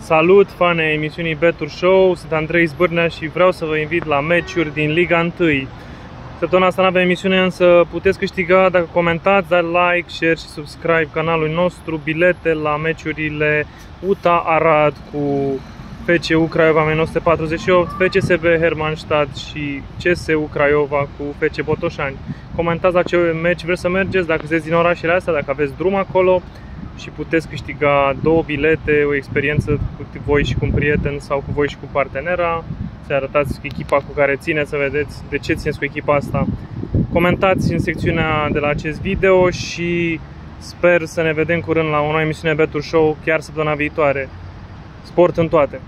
Salut, fane emisiunii Betur Show, sunt Andrei Zbârnea și vreau să vă invit la meciuri din Liga 1. Săptămâna asta nu avem emisiune, însă puteți câștiga dacă comentați, dați like, share și subscribe canalului nostru, bilete la meciurile UTA Arad cu FCU Craiova 1948, FCSB Hermannstadt și CSU Craiova cu FC Botoșani. Comentați la ce meci vreți să mergeți, dacă sunteți din orașele astea, dacă aveți drum acolo și puteți câștiga două bilete, o experiență cu voi și cu un prieten sau cu voi și cu partenera, să arătați echipa cu care țineți, să vedeți de ce țineți cu echipa asta. Comentați în secțiunea de la acest video și sper să ne vedem curând la o nouă emisiune Betul Show chiar săptămâna viitoare. Sport în toate!